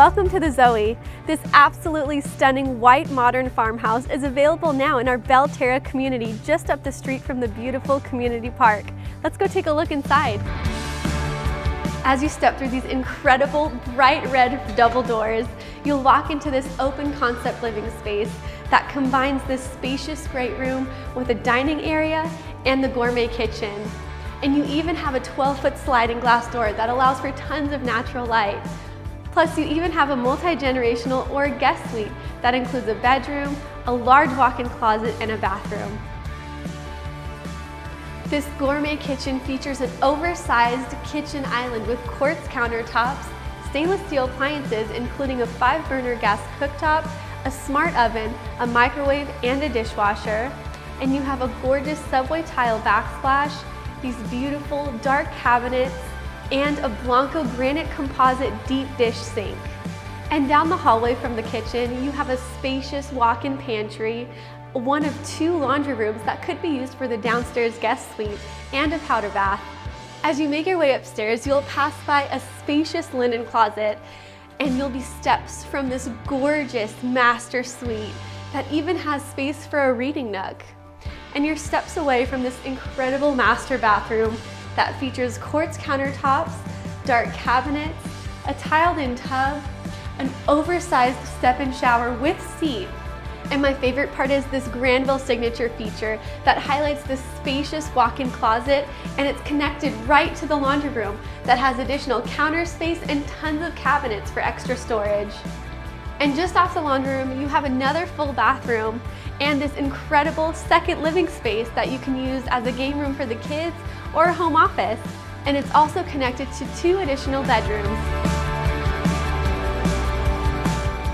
Welcome to the Zoie. This absolutely stunning white modern farmhouse is available now in our Belterra community just up the street from the beautiful community park. Let's go take a look inside. As you step through these incredible bright red double doors, you'll walk into this open concept living space that combines this spacious great room with a dining area and the gourmet kitchen. And you even have a 12 foot sliding glass door that allows for tons of natural light. Plus, you even have a multi-generational or guest suite that includes a bedroom, a large walk-in closet, and a bathroom. This gourmet kitchen features an oversized kitchen island with quartz countertops, stainless steel appliances including a five burner gas cooktop, a smart oven, a microwave, and a dishwasher. And you have a gorgeous subway tile backsplash, these beautiful dark cabinets, and a Blanco granite composite deep dish sink. And down the hallway from the kitchen, you have a spacious walk-in pantry, one of two laundry rooms that could be used for the downstairs guest suite, and a powder bath. As you make your way upstairs, you'll pass by a spacious linen closet, and you'll be steps from this gorgeous master suite that even has space for a reading nook. And you're steps away from this incredible master bathroom that features quartz countertops, dark cabinets, a tiled-in tub, an oversized step-in shower with seat, and my favorite part is this Granville signature feature that highlights this spacious walk-in closet and it's connected right to the laundry room that has additional counter space and tons of cabinets for extra storage. And just off the laundry room, you have another full bathroom and this incredible second living space that you can use as a game room for the kids or home office. And it's also connected to two additional bedrooms.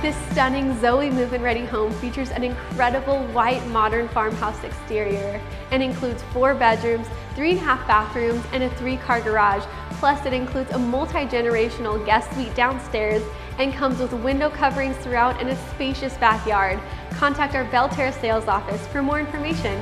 This stunning Zoie move-in ready home features an incredible white modern farmhouse exterior and includes four bedrooms, three and a half bathrooms, and a three car garage. Plus it includes a multi-generational guest suite downstairs and comes with window coverings throughout and a spacious backyard. Contact our Belterra sales office for more information.